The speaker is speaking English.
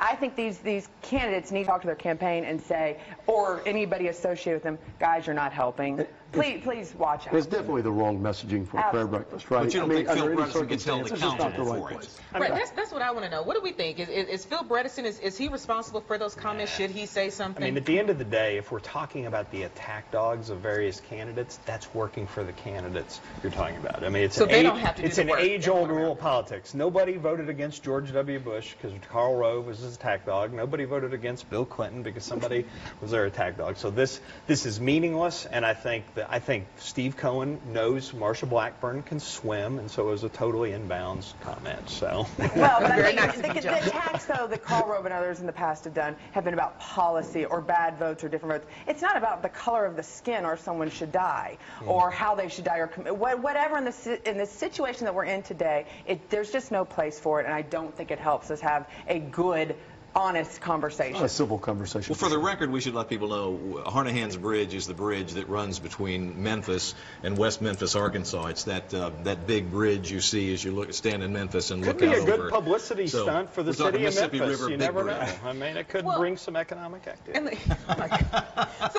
I think these, these candidates need to talk to their campaign and say, or anybody associated with them, guys, you're not helping. Please, please watch It's definitely the wrong messaging for a prayer breakfast, right? But you don't I mean, think Phil Bredesen gets held circumstance, it's the accountable right for it? place. Right, that's, that's what I want to know. What do we think? Is, is, is Phil Bredesen, is, is he responsible for those comments? Should he say something? I mean, at the end of the day, if we're talking about the attack dogs of various candidates, that's working for the candidates you're talking about. I mean, it's So an they age, don't have to do it's an age-old rule of politics. Nobody voted against George W. Bush because Karl Rove was his attack dog. Nobody voted against Bill Clinton because somebody was their attack dog. So this this is meaningless, and I think that I think Steve Cohen knows Marsha Blackburn can swim, and so it was a totally inbounds comment. So. Well, but I think nice of the, the attacks, though, that Karl Rove and others in the past have done have been about policy or bad votes or different votes. It's not about the color of the skin or someone should die hmm. or how they should die or whatever in the in the situation that we're in today. It, there's just no place for it, and I don't think it helps us have a good, honest conversation. A civil conversation. Well, for the record, we should let people know Harahan's Bridge is the bridge that runs between Memphis and West Memphis, Arkansas. It's that uh, that big bridge you see as you look stand in Memphis and Could look be a good publicity So, stunt for the city of Memphis. River you never Bridge. know. I mean, it could Well- bring some economic activity.